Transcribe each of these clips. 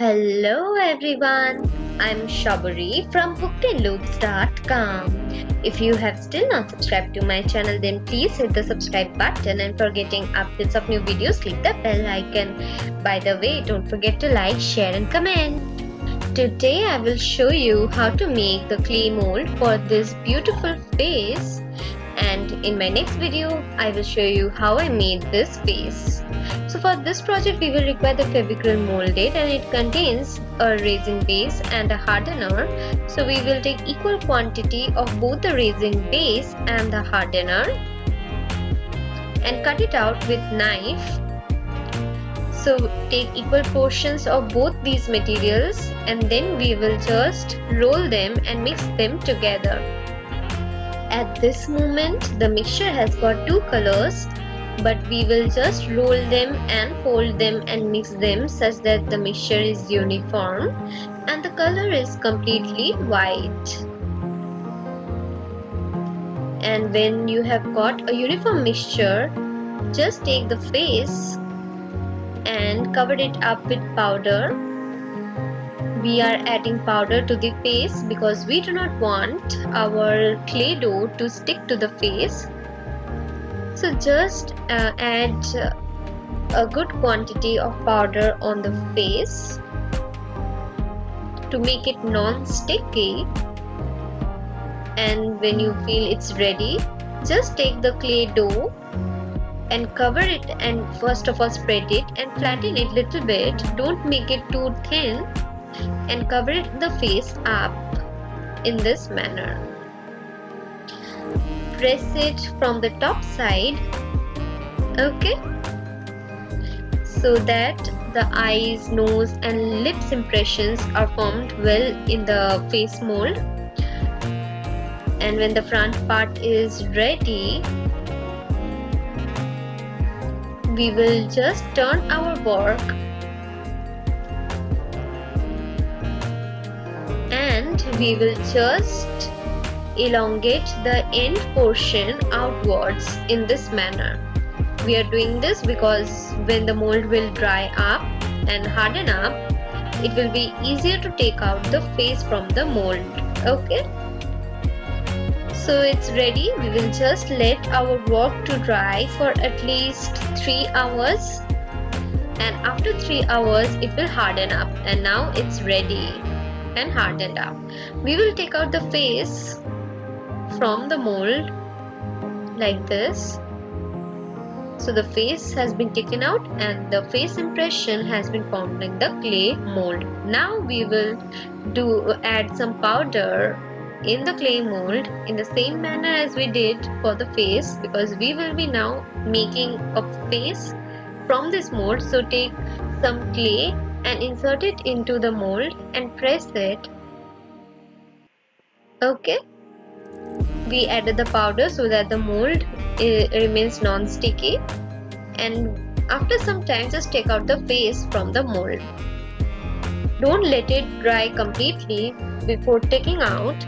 Hello everyone, I'm Shabari from hookedinloops.com. If you have still not subscribed to my channel then please hit the subscribe button and for getting updates of new videos click the bell icon. By the way don't forget to like, share and comment. Today I will show you how to make the clay mold for this beautiful face and in my next video I will show you how I made this face. So for this project we will require the Fevicryl Mouldit and it contains a resin base and a hardener. So we will take equal quantity of both the resin base and the hardener and cut it out with knife. So take equal portions of both these materials and then we will just roll them and mix them together. At this moment the mixture has got two colors but we will just roll them and fold them and mix them such that the mixture is uniform and the color is completely white. And when you have got a uniform mixture just take the face and cover it up with powder we are adding powder to the face because we do not want our clay dough to stick to the face. So just uh, add a good quantity of powder on the face to make it non-sticky. And when you feel it's ready just take the clay dough and cover it and first of all spread it and flatten it little bit. Don't make it too thin and cover the face up in this manner. Press it from the top side okay? So that the eyes nose and lips impressions are formed well in the face mold. And when the front part is ready we will just turn our work and we will just elongate the end portion outwards in this manner. We are doing this because when the mold will dry up and harden up, it will be easier to take out the face from the mold. Okay. So it's ready. We will just let our work to dry for at least 3 hours and after 3 hours it will harden up and now it's ready and hardened up. We will take out the face from the mold like this. So the face has been taken out and the face impression has been formed in the clay mold. Now we will do add some powder in the clay mold in the same manner as we did for the face because we will be now making a face from this mold. So take some clay and insert it into the mold and press it. Okay. We added the powder so that the mold eh, remains non-sticky. And after some time just take out the face from the mold. Don't let it dry completely before taking out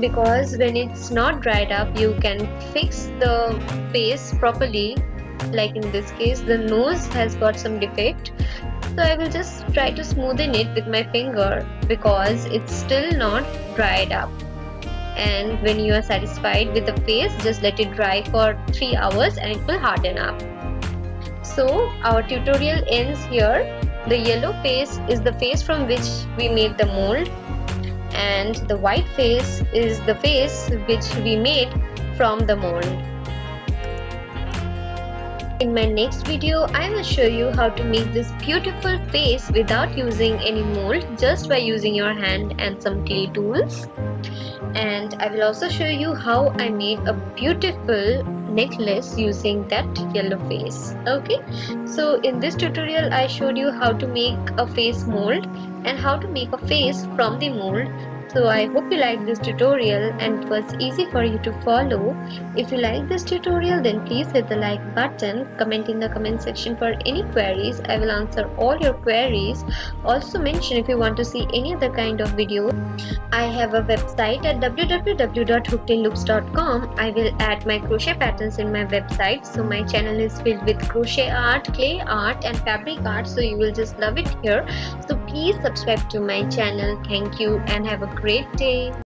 because when it's not dried up you can fix the face properly. Like in this case the nose has got some defect so I will just try to smoothen it with my finger because it's still not dried up. And when you are satisfied with the face just let it dry for 3 hours and it will harden up. So our tutorial ends here. The yellow face is the face from which we made the mold and the white face is the face which we made from the mold in my next video, I will show you how to make this beautiful face without using any mold just by using your hand and some clay tools. And I will also show you how I made a beautiful necklace using that yellow face. Okay? So in this tutorial I showed you how to make a face mold and how to make a face from the mold So I hope you liked this tutorial and it was easy for you to follow. If you like this tutorial then please hit the like button, comment in the comment section for any queries. I will answer all your queries. Also mention if you want to see any other kind of video. I have a website at www.hookedinloops.com. I will add my crochet patterns in my website. So my channel is filled with crochet art, clay art and fabric art. So you will just love it here. So please subscribe to my channel. Thank you and have a great day.